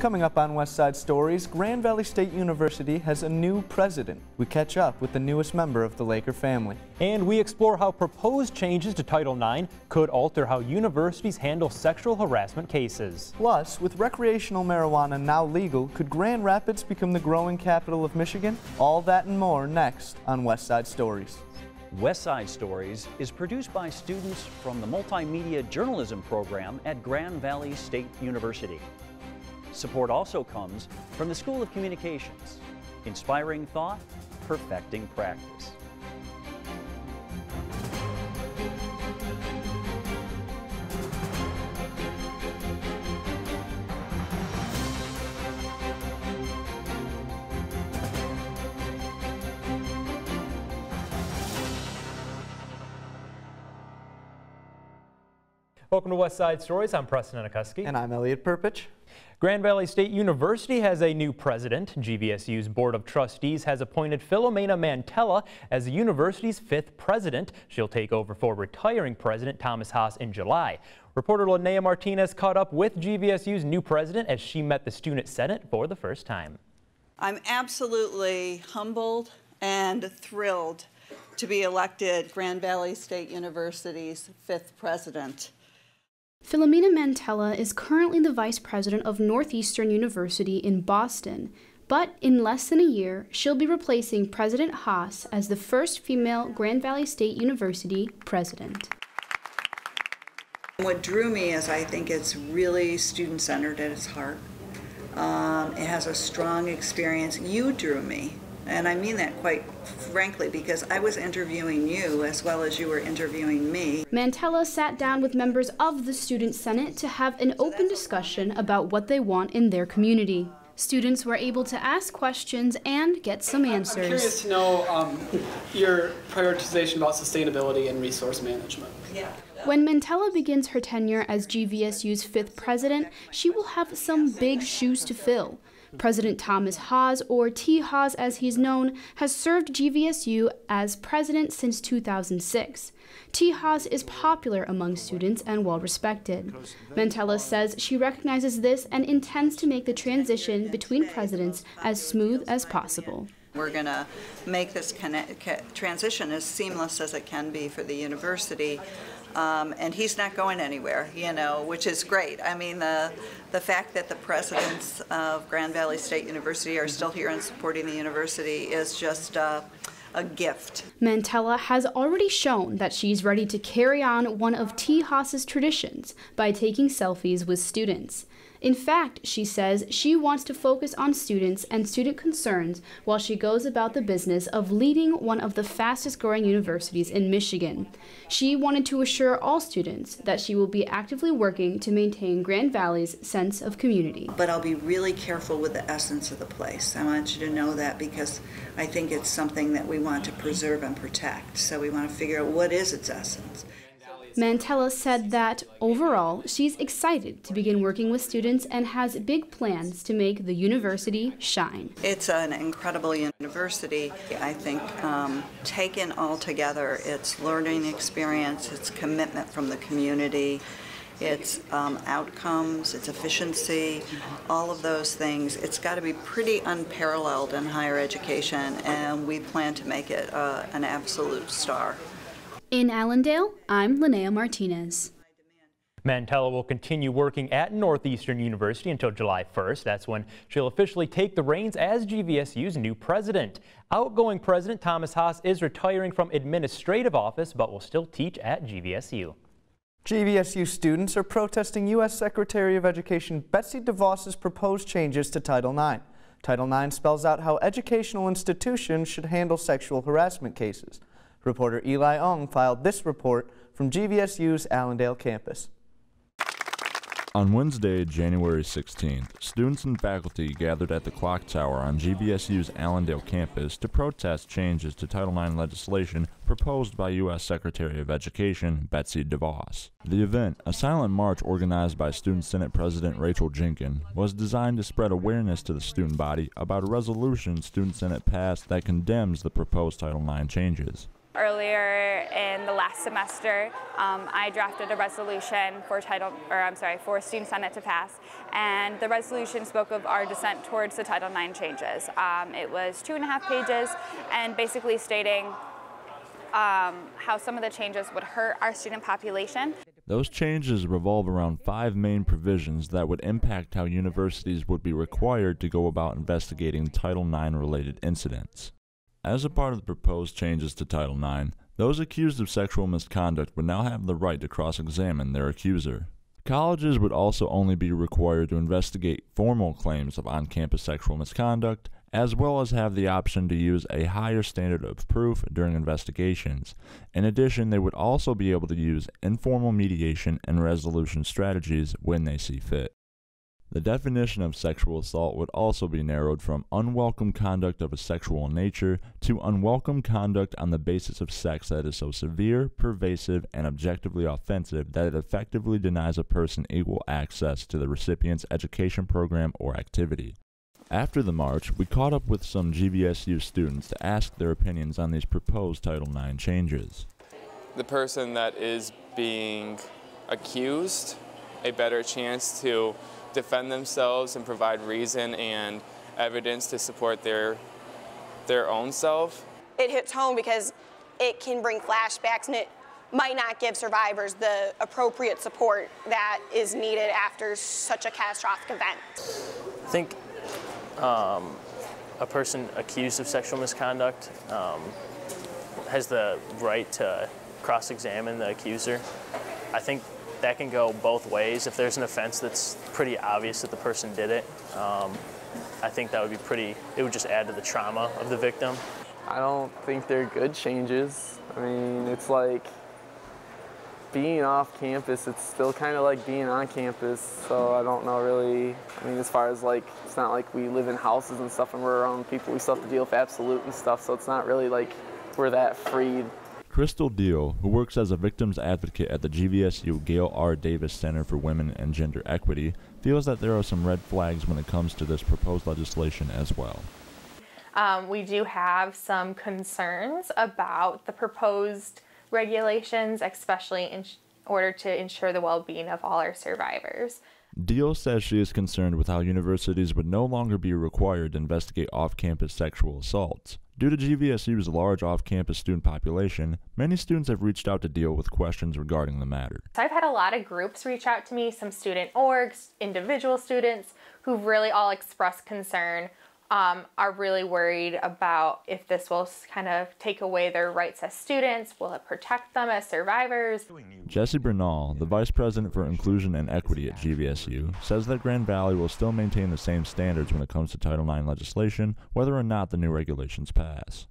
Coming up on West Side Stories, Grand Valley State University has a new president. We catch up with the newest member of the Laker family. And we explore how proposed changes to Title IX could alter how universities handle sexual harassment cases. Plus, with recreational marijuana now legal, could Grand Rapids become the growing capital of Michigan? All that and more next on West Side Stories. West Side Stories is produced by students from the Multimedia Journalism program at Grand Valley State University. Support also comes from the School of Communications, inspiring thought, perfecting practice. Welcome to West Side Stories. I'm Preston Anakusky. And I'm Elliot Perpich. Grand Valley State University has a new president. GVSU's Board of Trustees has appointed Philomena Mantella as the university's fifth president. She'll take over for retiring President Thomas Haas in July. Reporter Linnea Martinez caught up with GVSU's new president as she met the Student Senate for the first time. I'm absolutely humbled and thrilled to be elected Grand Valley State University's fifth president. Philomena Mantella is currently the vice president of Northeastern University in Boston, but in less than a year, she'll be replacing President Haas as the first female Grand Valley State University president. What drew me is I think it's really student centered at its heart. Um, it has a strong experience. You drew me and I mean that quite frankly because I was interviewing you as well as you were interviewing me. Mantella sat down with members of the Student Senate to have an open discussion about what they want in their community. Students were able to ask questions and get some answers. I'm curious to know um, your prioritization about sustainability and resource management. Yeah. When Mantella begins her tenure as GVSU's fifth president, she will have some big shoes to fill. President Thomas Haas, or T. Haas as he's known, has served GVSU as president since 2006. T. Haas is popular among students and well respected. Mantella says she recognizes this and intends to make the transition between presidents as smooth as possible. We're going to make this transition as seamless as it can be for the university. Um, and he's not going anywhere, you know, which is great. I mean, the the fact that the presidents of Grand Valley State University are still here and supporting the university is just. Uh, a gift. Mantella has already shown that she's ready to carry on one of T. Haas's traditions by taking selfies with students. In fact, she says she wants to focus on students and student concerns while she goes about the business of leading one of the fastest growing universities in Michigan. She wanted to assure all students that she will be actively working to maintain Grand Valley's sense of community. But I'll be really careful with the essence of the place. I want you to know that because I think it's something that we want to preserve and protect. So we want to figure out what is its essence. Mantella said that overall, she's excited to begin working with students and has big plans to make the university shine. It's an incredible university. I think um, taken all together, its learning experience, its commitment from the community, its um, outcomes, its efficiency, all of those things. It's got to be pretty unparalleled in higher education, and we plan to make it uh, an absolute star. In Allendale, I'm Linnea Martinez. Mantella will continue working at Northeastern University until July 1st. That's when she'll officially take the reins as GVSU's new president. Outgoing President Thomas Haas is retiring from administrative office but will still teach at GVSU. GVSU students are protesting U.S. Secretary of Education Betsy DeVos's proposed changes to Title IX. Title IX spells out how educational institutions should handle sexual harassment cases. Reporter Eli Ong filed this report from GVSU's Allendale campus. On Wednesday, January 16th, students and faculty gathered at the clock tower on GVSU's Allendale campus to protest changes to Title IX legislation proposed by U.S. Secretary of Education Betsy DeVos. The event, a silent march organized by Student Senate President Rachel Jenkins, was designed to spread awareness to the student body about a resolution Student Senate passed that condemns the proposed Title IX changes. Earlier in the last semester, um, I drafted a resolution for Title, or I'm sorry, for Student Senate to pass, and the resolution spoke of our dissent towards the Title IX changes. Um, it was two and a half pages, and basically stating um, how some of the changes would hurt our student population. Those changes revolve around five main provisions that would impact how universities would be required to go about investigating Title IX related incidents. As a part of the proposed changes to Title IX, those accused of sexual misconduct would now have the right to cross examine their accuser. Colleges would also only be required to investigate formal claims of on campus sexual misconduct as well as have the option to use a higher standard of proof during investigations. In addition, they would also be able to use informal mediation and resolution strategies when they see fit. The definition of sexual assault would also be narrowed from unwelcome conduct of a sexual nature to unwelcome conduct on the basis of sex that is so severe, pervasive, and objectively offensive that it effectively denies a person equal access to the recipient's education program or activity. After the march, we caught up with some GVSU students to ask their opinions on these proposed Title IX changes. The person that is being accused a better chance to defend themselves and provide reason and evidence to support their their own self. It hits home because it can bring flashbacks and it might not give survivors the appropriate support that is needed after such a catastrophic event. I think um, a person accused of sexual misconduct um, has the right to cross-examine the accuser. I think that can go both ways. If there's an offense that's pretty obvious that the person did it, um, I think that would be pretty, it would just add to the trauma of the victim. I don't think they're good changes. I mean, it's like being off campus, it's still kind of like being on campus. So I don't know really. I mean, as far as like, it's not like we live in houses and stuff and we're around people. We still have to deal with absolute and stuff. So it's not really like we're that freed. Crystal Deal, who works as a victims advocate at the GVSU Gayle R. Davis Center for Women and Gender Equity, feels that there are some red flags when it comes to this proposed legislation as well. Um, we do have some concerns about the proposed regulations, especially in order to ensure the well being of all our survivors. Deal says she is concerned with how universities would no longer be required to investigate off campus sexual assaults. Due to GVSU's large off campus student population, many students have reached out to Deal with questions regarding the matter. So I've had a lot of groups reach out to me, some student orgs, individual students, who've really all expressed concern um, are really worried about if this will kind of take away their rights as students. Will it protect them as survivors? Jesse Bernal, the Vice President for Inclusion and Equity at GVSU, says that Grand Valley will still maintain the same standards when it comes to Title IX legislation, whether or not the new regulations pass.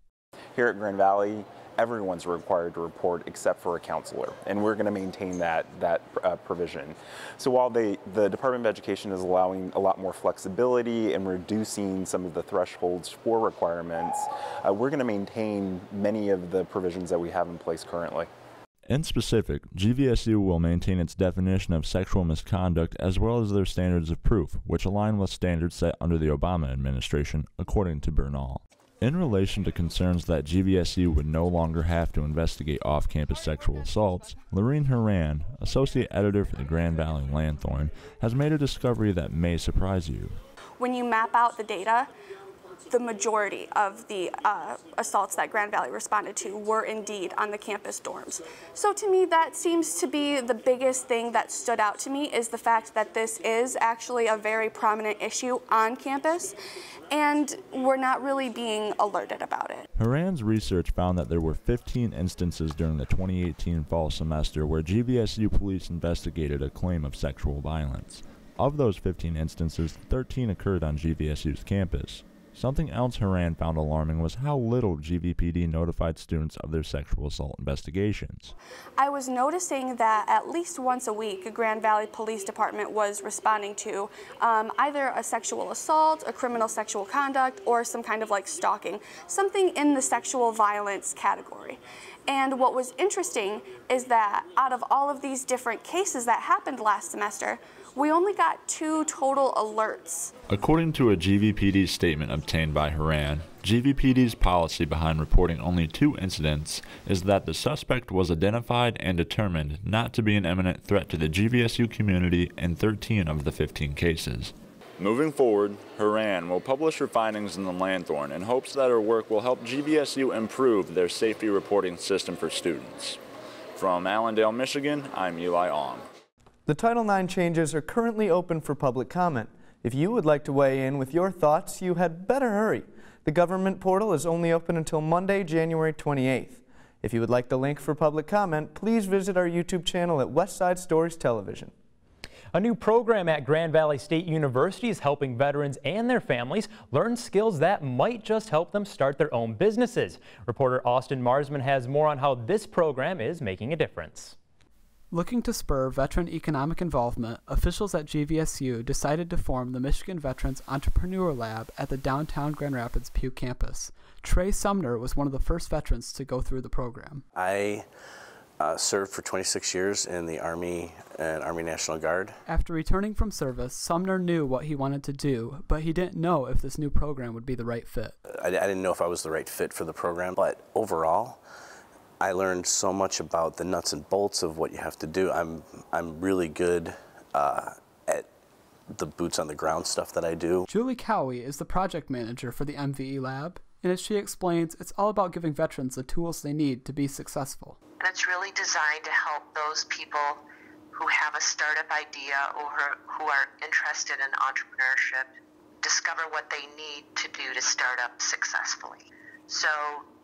Here at Grand Valley, everyone's required to report except for a counselor, and we're going to maintain that that uh, provision. So while they, the Department of Education is allowing a lot more flexibility and reducing some of the thresholds for requirements, uh, we're going to maintain many of the provisions that we have in place currently. In specific, GVSU will maintain its definition of sexual misconduct as well as their standards of proof, which align with standards set under the Obama administration, according to Bernal. In relation to concerns that GVSU would no longer have to investigate off campus sexual assaults, Lorene Horan, associate editor for the Grand Valley Lanthorn, has made a discovery that may surprise you. When you map out the data, the majority of the uh, assaults that Grand Valley responded to were indeed on the campus dorms. So to me, that seems to be the biggest thing that stood out to me is the fact that this is actually a very prominent issue on campus and we're not really being alerted about it. Horan's research found that there were 15 instances during the 2018 fall semester where GVSU police investigated a claim of sexual violence. Of those 15 instances, 13 occurred on GVSU's campus. Something else Horan found alarming was how little GVPD notified students of their sexual assault investigations. I was noticing that at least once a week, Grand Valley Police Department was responding to um, either a sexual assault, a criminal sexual conduct, or some kind of like stalking, something in the sexual violence category. And what was interesting is that out of all of these different cases that happened last semester, we only got two total alerts. According to a GVPD statement obtained by Horan, GVPD's policy behind reporting only two incidents is that the suspect was identified and determined not to be an imminent threat to the GVSU community in 13 of the 15 cases. Moving forward, Horan will publish her findings in the Lanthorn in hopes that her work will help GVSU improve their safety reporting system for students. From Allendale, Michigan, I'm Eli Ong. The Title IX changes are currently open for public comment. If you would like to weigh in with your thoughts, you had better hurry. The government portal is only open until Monday, January 28th. If you would like the link for public comment, please visit our YouTube channel at Westside Stories Television. A new program at Grand Valley State University is helping veterans and their families learn skills that might just help them start their own businesses. Reporter Austin Marsman has more on how this program is making a difference. Looking to spur veteran economic involvement, officials at GVSU decided to form the Michigan Veterans Entrepreneur Lab at the downtown Grand Rapids Pew campus. Trey Sumner was one of the first veterans to go through the program. I uh, served for 26 years in the Army and Army National Guard. After returning from service, Sumner knew what he wanted to do, but he didn't know if this new program would be the right fit. I, I didn't know if I was the right fit for the program, but overall, I learned so much about the nuts and bolts of what you have to do. I'm, I'm really good uh, at the boots on the ground stuff that I do. Julie Cowie is the project manager for the MVE lab, and as she explains, it's all about giving veterans the tools they need to be successful. And it's really designed to help those people who have a startup idea or who are interested in entrepreneurship discover what they need to do to start up successfully. So,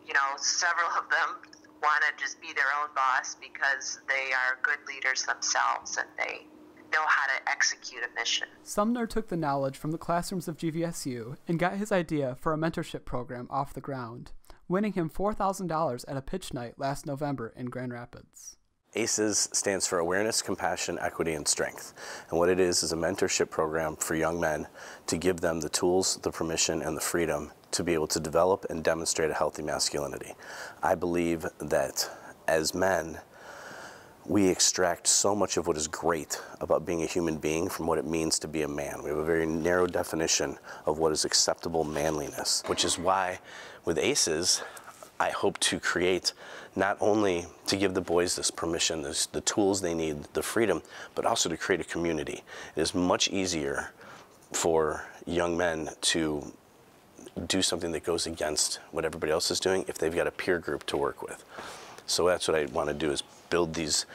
you know, several of them want to just be their own boss because they are good leaders themselves and they know how to execute a mission. Sumner took the knowledge from the classrooms of GVSU and got his idea for a mentorship program off the ground winning him $4,000 at a pitch night last November in Grand Rapids. ACES stands for Awareness, Compassion, Equity, and Strength. And what it is is a mentorship program for young men to give them the tools, the permission, and the freedom to be able to develop and demonstrate a healthy masculinity. I believe that as men, we extract so much of what is great about being a human being from what it means to be a man. We have a very narrow definition of what is acceptable manliness, which is why with ACES, I hope to create not only to give the boys this permission, this, the tools they need, the freedom, but also to create a community. It is much easier for young men to do something that goes against what everybody else is doing if they've got a peer group to work with. So that's what I want to do is build these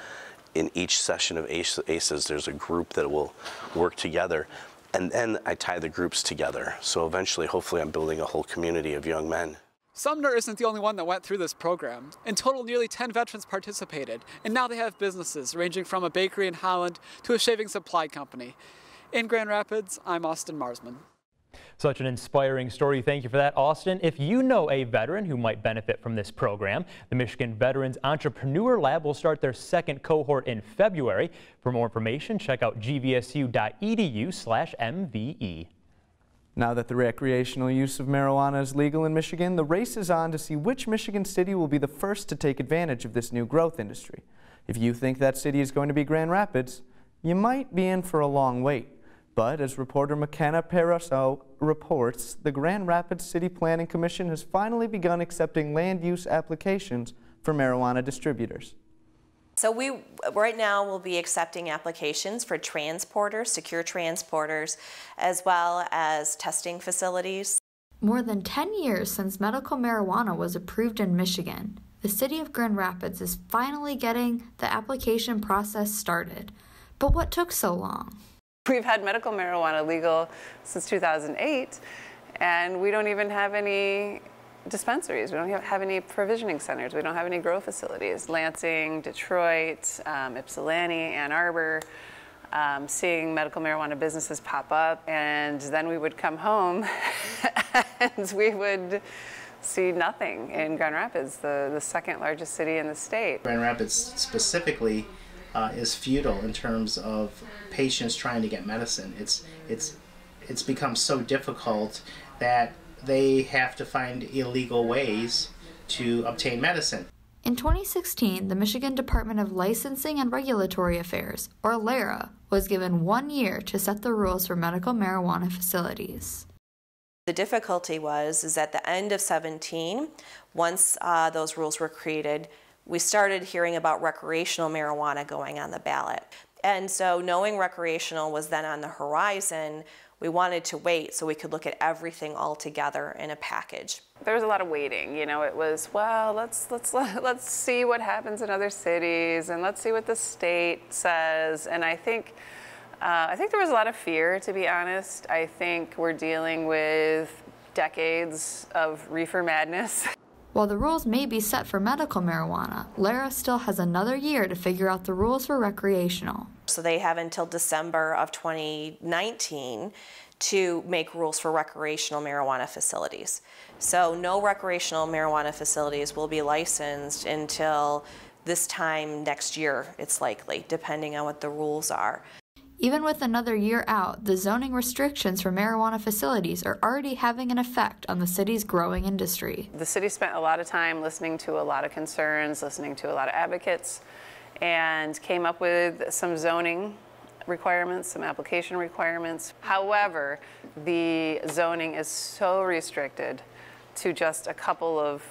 in each session of ACES, there's a group that will work together and then I tie the groups together. So eventually, hopefully, I'm building a whole community of young men. Sumner isn't the only one that went through this program. In total, nearly 10 veterans participated, and now they have businesses ranging from a bakery in Holland to a shaving supply company. In Grand Rapids, I'm Austin Marsman. Such an inspiring story. Thank you for that, Austin. If you know a veteran who might benefit from this program, the Michigan Veterans Entrepreneur Lab will start their second cohort in February. For more information, check out gvsu.edu slash MVE. Now that the recreational use of marijuana is legal in Michigan, the race is on to see which Michigan city will be the first to take advantage of this new growth industry. If you think that city is going to be Grand Rapids, you might be in for a long wait. But as reporter McKenna Pariseau reports, the Grand Rapids City Planning Commission has finally begun accepting land use applications for marijuana distributors. So we right now will be accepting applications for transporters, secure transporters, as well as testing facilities. More than 10 years since medical marijuana was approved in Michigan, the city of Grand Rapids is finally getting the application process started. But what took so long? We've had medical marijuana legal since 2008, and we don't even have any dispensaries. We don't have any provisioning centers. We don't have any grow facilities. Lansing, Detroit, um, Ypsilanti, Ann Arbor, um, seeing medical marijuana businesses pop up, and then we would come home and we would see nothing in Grand Rapids, the, the second largest city in the state. Grand Rapids specifically uh, is futile in terms of patients trying to get medicine. It's it's it's become so difficult that they have to find illegal ways to obtain medicine. In 2016, the Michigan Department of Licensing and Regulatory Affairs, or LARA, was given one year to set the rules for medical marijuana facilities. The difficulty was is at the end of 17, once uh, those rules were created, we started hearing about recreational marijuana going on the ballot. And so knowing recreational was then on the horizon, we wanted to wait so we could look at everything all together in a package. There was a lot of waiting. You know, it was well, let's let's let's see what happens in other cities and let's see what the state says. And I think uh, I think there was a lot of fear, to be honest. I think we're dealing with decades of reefer madness. While the rules may be set for medical marijuana, LARA still has another year to figure out the rules for recreational. So they have until December of 2019 to make rules for recreational marijuana facilities. So no recreational marijuana facilities will be licensed until this time next year, it's likely, depending on what the rules are. Even with another year out, the zoning restrictions for marijuana facilities are already having an effect on the city's growing industry. The city spent a lot of time listening to a lot of concerns, listening to a lot of advocates, and came up with some zoning requirements, some application requirements. However, the zoning is so restricted to just a couple of,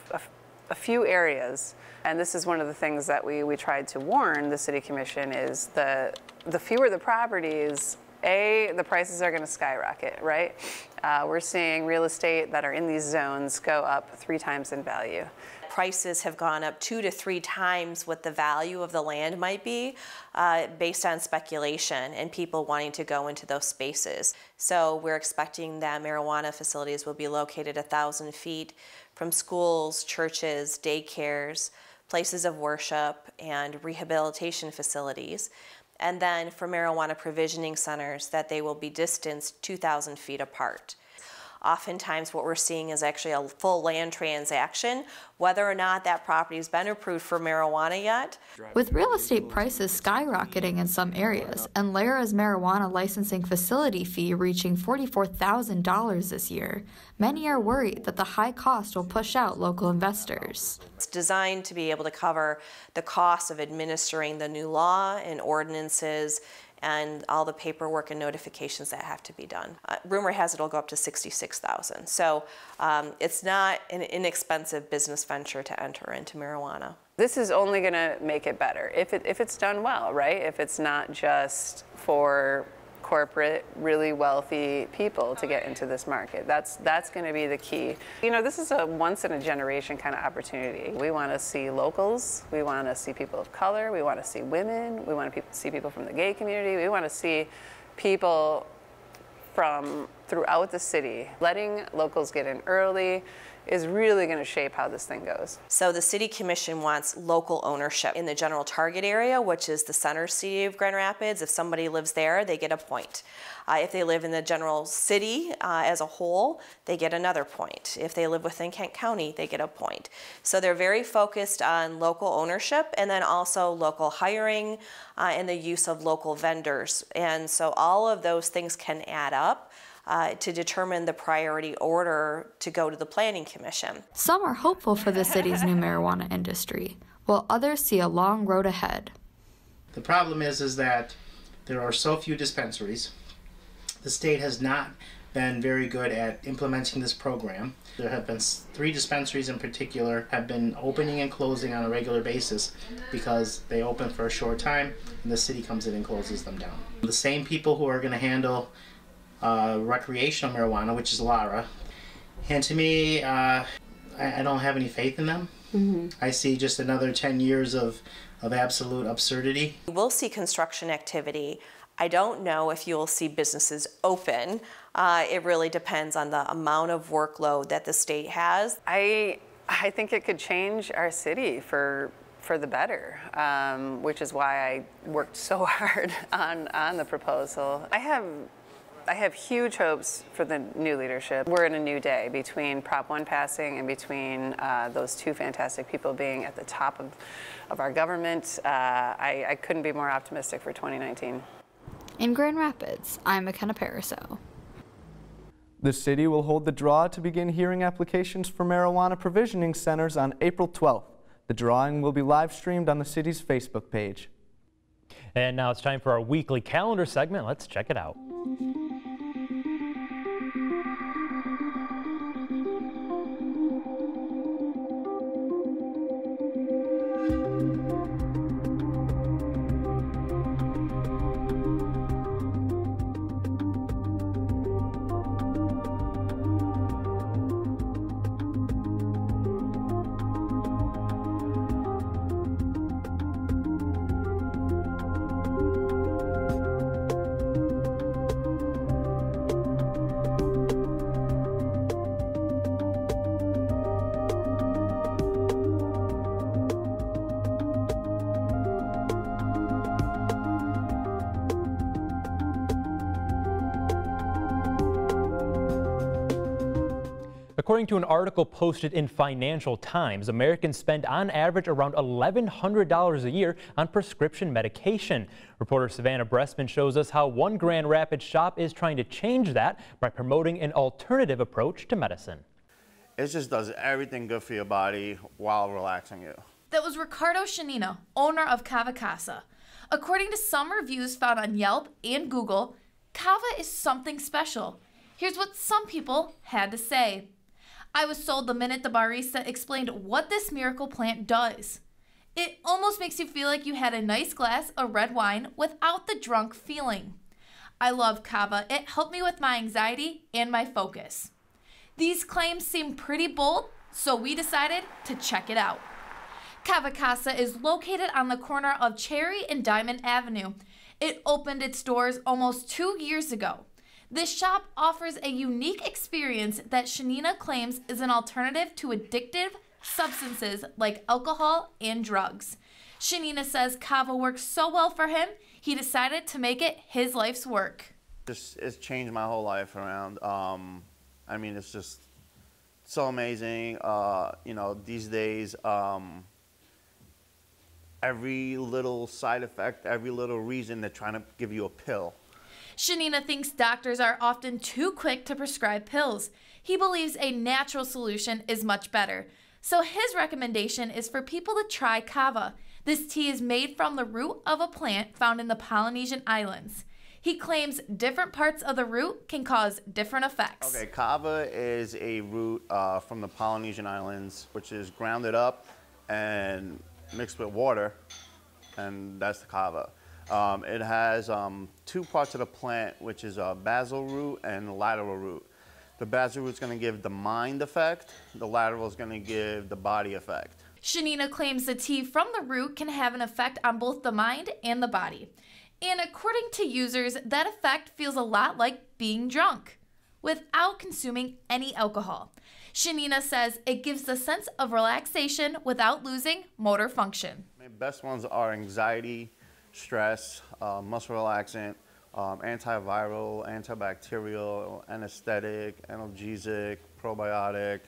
a, few areas. And this is one of the things that we, we tried to warn the City Commission is the, the fewer the properties, A, the prices are going to skyrocket, right? Uh, we're seeing real estate that are in these zones go up three times in value prices have gone up two to three times what the value of the land might be uh, based on speculation and people wanting to go into those spaces. So we're expecting that marijuana facilities will be located a thousand feet from schools, churches, daycares, places of worship, and rehabilitation facilities. And then for marijuana provisioning centers, that they will be distanced 2,000 feet apart. Oftentimes what we're seeing is actually a full land transaction, whether or not that property has been approved for marijuana yet. With real estate prices skyrocketing in some areas and LARA's marijuana licensing facility fee reaching $44,000 this year, many are worried that the high cost will push out local investors. It's designed to be able to cover the cost of administering the new law and ordinances and all the paperwork and notifications that have to be done. Uh, rumor has it it'll go up to 66,000. So um, it's not an inexpensive business venture to enter into marijuana. This is only going to make it better if, it, if it's done well, right? If it's not just for corporate, really wealthy people to get into this market. That's, that's going to be the key. You know, this is a once in a generation kind of opportunity. We want to see locals, we want to see people of color, we want to see women, we want to see people from the gay community, we want to see people from throughout the city, letting locals get in early, is really going to shape how this thing goes. So the City Commission wants local ownership in the general target area, which is the center city of Grand Rapids. If somebody lives there, they get a point. Uh, if they live in the general city uh, as a whole, they get another point. If they live within Kent County, they get a point. So they're very focused on local ownership and then also local hiring uh, and the use of local vendors. And so all of those things can add up uh, to determine the priority order to go to the Planning Commission. Some are hopeful for the city's new marijuana industry, while others see a long road ahead. The problem is, is that there are so few dispensaries. The state has not been very good at implementing this program. There have been three dispensaries in particular have been opening and closing on a regular basis because they open for a short time and the city comes in and closes them down. The same people who are going to handle uh, recreational marijuana, which is LARA. And to me, uh, I, I, don't have any faith in them. Mm-hmm. I see just another 10 years of, of absolute absurdity. We'll see construction activity. I don't know if you'll see businesses open. Uh, it really depends on the amount of workload that the state has. I, I think it could change our city for for the better, um, which is why I worked so hard on, on the proposal. I have I have huge hopes for the new leadership. We're in a new day between Prop 1 passing and between uh, those two fantastic people being at the top of, of our government. Uh, I, I couldn't be more optimistic for 2019. In Grand Rapids, I'm McKenna Pariseau. The city will hold the draw to begin hearing applications for marijuana provisioning centers on April 12th. The drawing will be live streamed on the city's Facebook page. And now it's time for our weekly calendar segment. Let's check it out. According to an article posted in Financial Times, Americans spend on average around $1,100 a year on prescription medication. Reporter Savannah Bressman shows us how one Grand Rapids shop is trying to change that by promoting an alternative approach to medicine. It just does everything good for your body while relaxing you. That was Ricardo Shanina, owner of Kava Kasa. According to some reviews found on Yelp and Google, Kava is something special. Here's what some people had to say. I was sold the minute the barista explained what this miracle plant does. It almost makes you feel like you had a nice glass of red wine without the drunk feeling. I love kava. It helped me with my anxiety and my focus. These claims seem pretty bold, so we decided to check it out. Kava Kasa is located on the corner of Cherry and Diamond Avenue. It opened its doors almost two years ago. This shop offers a unique experience that Shanina claims is an alternative to addictive substances like alcohol and drugs. Shanina says kava works so well for him, he decided to make it his life's work. Just, it's changed my whole life around. Um, I mean, it's just so amazing. Uh, you know, these days, um, every little side effect, every little reason they're trying to give you a pill. Shanina thinks doctors are often too quick to prescribe pills. He believes a natural solution is much better. So his recommendation is for people to try kava. This tea is made from the root of a plant found in the Polynesian islands. He claims different parts of the root can cause different effects. Okay, kava is a root uh, from the Polynesian islands, which is grounded up and mixed with water, and that's the kava. Um, it has um, two parts of the plant, which is a basal root and lateral root. The basal root is going to give the mind effect. The lateral is going to give the body effect. Shanina claims the tea from the root can have an effect on both the mind and the body. And according to users, that effect feels a lot like being drunk without consuming any alcohol. Shanina says it gives the sense of relaxation without losing motor function. My best ones are anxiety, stress, uh, muscle relaxant, um, antiviral, antibacterial, anesthetic, analgesic, probiotic,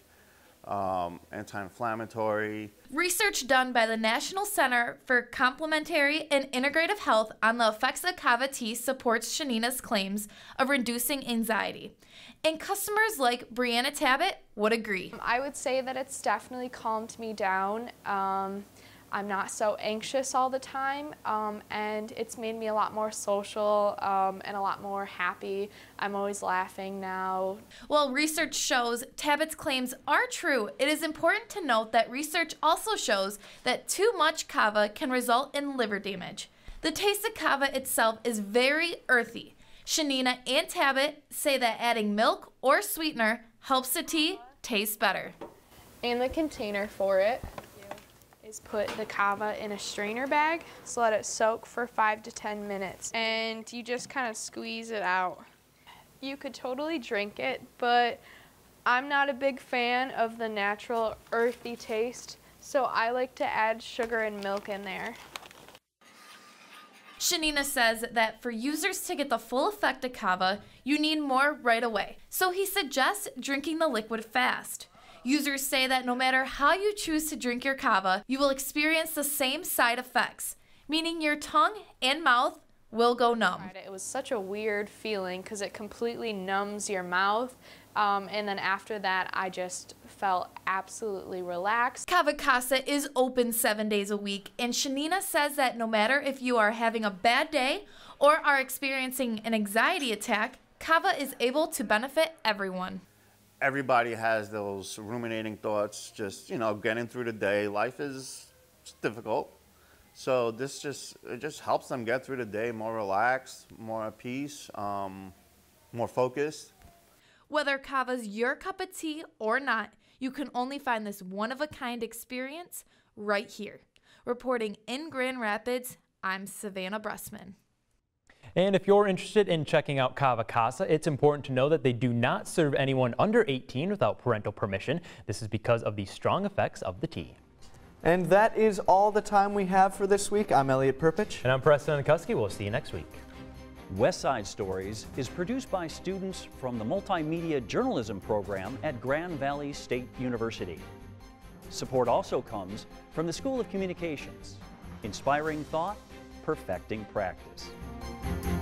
um, anti-inflammatory. Research done by the National Center for Complementary and Integrative Health on the effects of kava tea supports Shanina's claims of reducing anxiety. And customers like Brianna Tabbitt would agree. I would say that it's definitely calmed me down. Um, I'm not so anxious all the time, um, and it's made me a lot more social um, and a lot more happy. I'm always laughing now. While research shows Tabbitt's claims are true, it is important to note that research also shows that too much kava can result in liver damage. The taste of kava itself is very earthy. Shanina and Tabbitt say that adding milk or sweetener helps the tea taste better. And the container for it is put the kava in a strainer bag, so let it soak for five to 10 minutes. And you just kind of squeeze it out. You could totally drink it, but I'm not a big fan of the natural earthy taste, so I like to add sugar and milk in there. Shanina says that for users to get the full effect of kava, you need more right away. So he suggests drinking the liquid fast. Users say that no matter how you choose to drink your kava, you will experience the same side effects, meaning your tongue and mouth will go numb. It was such a weird feeling because it completely numbs your mouth. Um, and then after that, I just felt absolutely relaxed. Kava Kasa is open seven days a week, and Shanina says that no matter if you are having a bad day or are experiencing an anxiety attack, Kava is able to benefit everyone. Everybody has those ruminating thoughts, just, you know, getting through the day. Life is difficult. So this just, it just helps them get through the day more relaxed, more at peace, um, more focused. Whether kava's your cup of tea or not, you can only find this one of a kind experience right here. Reporting in Grand Rapids, I'm Savannah Bressman. And if you're interested in checking out Kava Kasa, it's important to know that they do not serve anyone under 18 without parental permission. This is because of the strong effects of the tea. And that is all the time we have for this week. I'm Elliot Perpich. And I'm Preston Kuski. We'll see you next week. West Side Stories is produced by students from the Multimedia Journalism program at Grand Valley State University. Support also comes from the School of Communications, inspiring thought, perfecting practice. Música